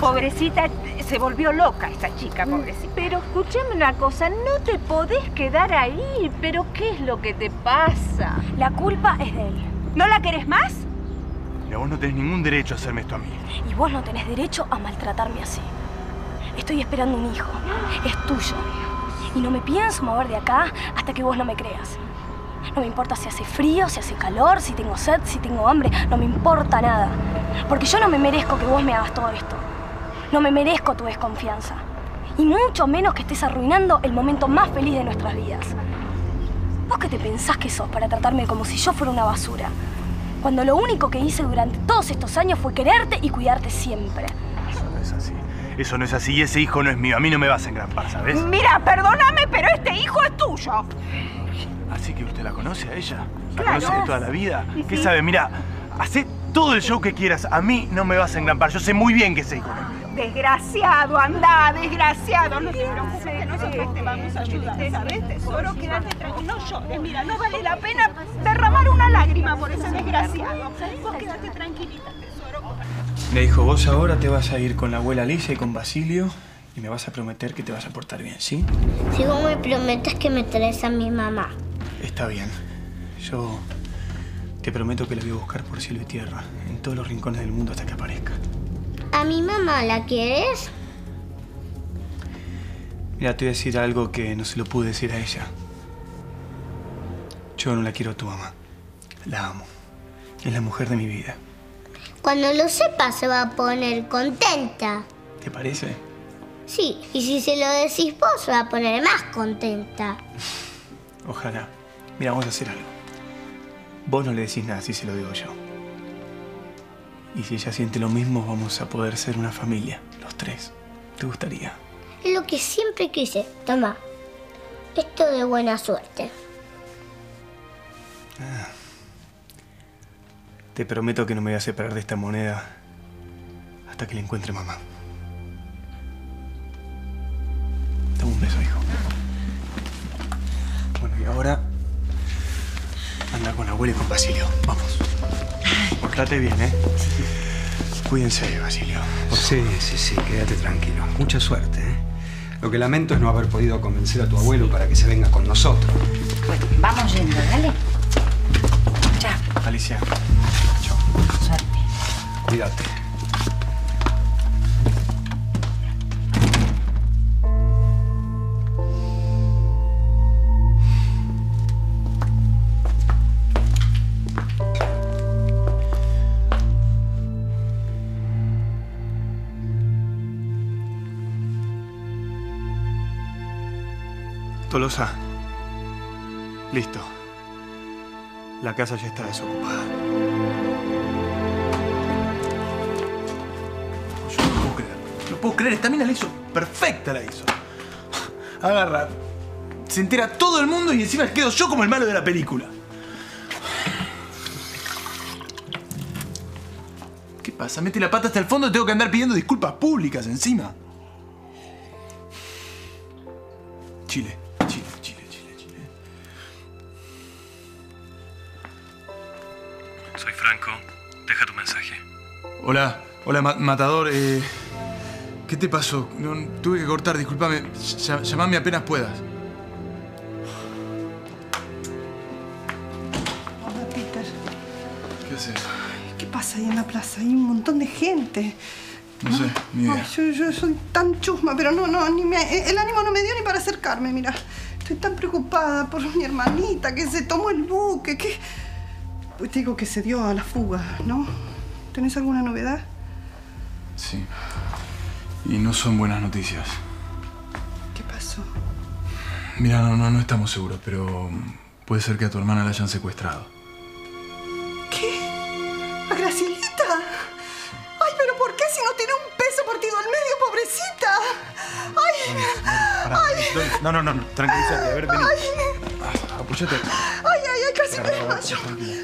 pobrecita, se volvió loca esta chica, pobrecita. Pero escúchame una cosa, no te podés quedar ahí. ¿Pero qué es lo que te pasa? La culpa es de él. ¿No la querés más? Mira, vos no tenés ningún derecho a hacerme esto a mí. Y vos no tenés derecho a maltratarme así. Estoy esperando un hijo. Es tuyo. Y no me pienso mover de acá hasta que vos no me creas. No me importa si hace frío, si hace calor, si tengo sed, si tengo hambre. No me importa nada. Porque yo no me merezco que vos me hagas todo esto. No me merezco tu desconfianza. Y mucho menos que estés arruinando el momento más feliz de nuestras vidas. ¿Vos qué te pensás que sos para tratarme como si yo fuera una basura? Cuando lo único que hice durante todos estos años fue quererte y cuidarte siempre. Eso no es así. Eso no es así y ese hijo no es mío. A mí no me vas a engrampar, ¿sabes? Mira, perdóname, pero este hijo es tuyo. Así que usted la conoce a ella. La Claro. conoce de toda la vida. Sí, ¿Qué sí. sabe? Mira, hacé todo el show que quieras. A mí no me vas a engrampar. Yo sé muy bien que ese hijo no es mío. Desgraciado, anda, desgraciado. No te preocupes, que nosotros te vamos a ayudar, ¿sabes, tesoro? Quédate tranquilo, no llores. Mira, no vale la pena derramar una lágrima por ese desgraciado. Vos quédate tranquilita, tesoro. Le dijo, vos ahora te vas a ir con la abuela Alicia y con Basilio y me vas a prometer que te vas a portar bien, ¿sí? Si vos me prometes que me traes a mi mamá. Está bien. Yo te prometo que la voy a buscar por cielo y tierra, en todos los rincones del mundo hasta que aparezca. ¿A mi mamá la quieres? Mira, te voy a decir algo que no se lo pude decir a ella. Yo no la quiero a tu mamá. La amo. Es la mujer de mi vida. Cuando lo sepa se va a poner contenta. ¿Te parece? Sí, y si se lo decís vos se va a poner más contenta. Ojalá. Mira, vamos a hacer algo. Vos no le decís nada si se lo digo yo. Y si ella siente lo mismo, vamos a poder ser una familia, los tres. ¿Te gustaría? Es lo que siempre quise. Toma. Esto de buena suerte. Te prometo que no me voy a separar de esta moneda hasta que la encuentre mamá. Toma un beso, hijo. Bueno, y ahora anda con la abuela y con Basilio. Vamos. Portate bien, ¿eh? Cuídense, Basilio. Sí, sí, sí, quédate tranquilo. Mucha suerte, ¿eh? Lo que lamento es no haber podido convencer a tu abuelo para que se venga con nosotros. Bueno, vamos yendo, dale. Chao. Alicia, Suerte. Cuídate. Tolosa. Listo. La casa ya está desocupada. Yo no puedo creer. No puedo creer. Esta mina la hizo perfecta, la hizo. Agarra. Se entera todo el mundo y encima quedo yo como el malo de la película. ¿Qué pasa? Mete la pata hasta el fondo y tengo que andar pidiendo disculpas públicas encima. Chile, Hola, hola, ma- matador. eh, ¿Qué te pasó? No, tuve que cortar, discúlpame. Ll- Llamame apenas puedas. Hola, Peter. ¿Qué haces? ¿Qué pasa ahí en la plaza? Hay un montón de gente. No sé, ni idea. Ay, yo, yo soy tan chusma, pero no, no, ni me, el ánimo no me dio ni para acercarme, mira. Estoy tan preocupada por mi hermanita que se tomó el buque, que... Pues te digo que se dio a la fuga, ¿no? ¿Tenés alguna novedad? Sí. Y no son buenas noticias. ¿Qué pasó? Mira, no, no, no estamos seguros, pero puede ser que a tu hermana la hayan secuestrado. ¿Qué? ¿A Gracielita? Ay, pero ¿por qué si no tiene un peso partido al medio, pobrecita? Ay, Pará, ay, No, no, no, no, tranquilízate. A ver, vení. Ah, Apoyate. ay, sí,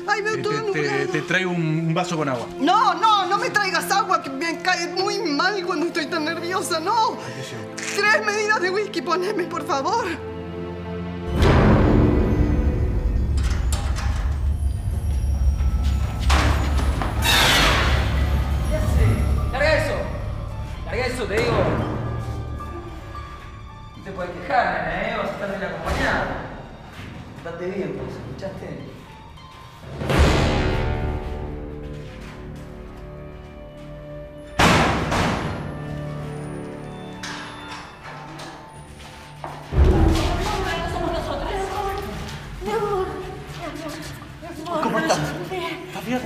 Ay, veo todo te, te, te, traigo un vaso con agua. No, no, no me traigas agua, que me cae muy mal cuando estoy tan nerviosa, no. Tres medidas de whisky, poneme, por favor. eso, te digo. No te puedes quejar, ¿eh? Vas a estar en la compañía. Estate bien, pues, ¿escuchaste? ¿Cómo estás? ¿Estás bien?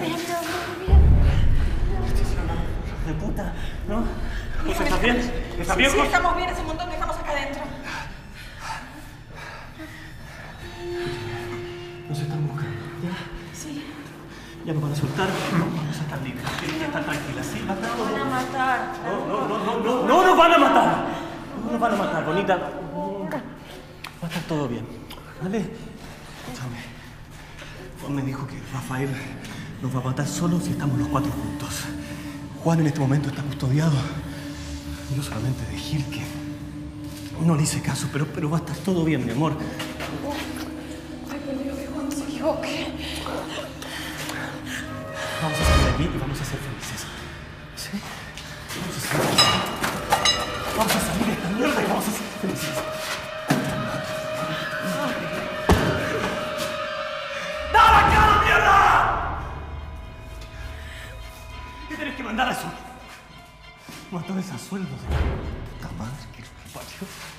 De puta, ¿no? ¿estás bien? ¿Estás bien, Sí, estamos bien, ese montón dejamos acá adentro. Ya nos van a soltar, vamos a estar libres. Tienes que estar tranquila, ¿sí? Van a matar. No, no, no, no, no, no nos van a matar. No nos van a matar, bonita. Va a estar todo bien, ¿vale? Escúchame. Juan me dijo que Rafael nos va a matar solo si estamos los cuatro juntos. Juan en este momento está custodiado. No solamente de Gil, que no le hice caso, pero, pero va a estar todo bien, mi amor. Ay, pero que Juan se equivoque. Vamos a salir de aquí y vamos a ser felices. ¿Sí? Vamos a salir. Vamos a salir de esta mierda y vamos a ser felices. ¡Da la cara, mierda! ¿Qué tenés que mandar a eso? Mató esa sueldo de puta madre que lo parió.